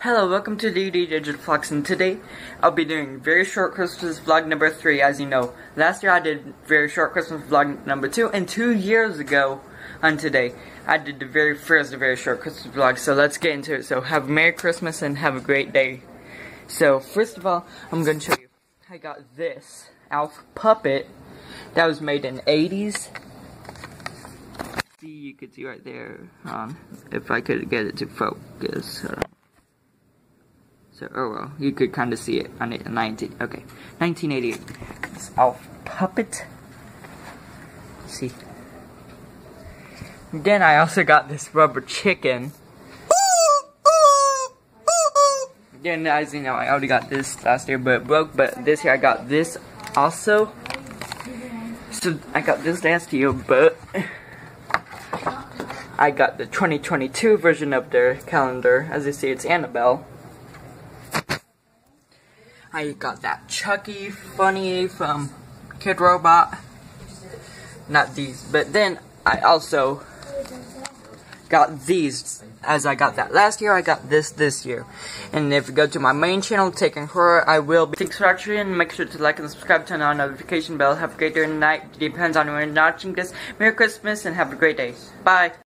Hello, welcome to DD Digital Fox, and today I'll be doing very short Christmas vlog number 3, as you know. Last year I did very short Christmas vlog number 2, and two years ago on today, I did the very first very short Christmas vlog, so let's get into it. So have a Merry Christmas and have a great day. So, first of all, I'm going to show you, I got this Elf puppet that was made in the 80s. See, you could see right there, um, if I could get it to focus. Uh, so, oh well, you could kind of see it on it, 19, okay, 1988. This Elf puppet. See. Then I also got this rubber chicken. Then, as you know, I already got this last year, but it broke. But this year I got this also. So I got this last year, but I got the 2022 version of their calendar. As you see, it's Annabelle. I got that Chucky funny from Kidrobot. Not these, but then I also got these as I got that. Last year I got this this year. And if you go to my main channel taking horror I will be thanks for watching make sure to like and subscribe turn on notification bell. Have a great day night. Depends on when you're watching this. Merry Christmas and have a great day. Bye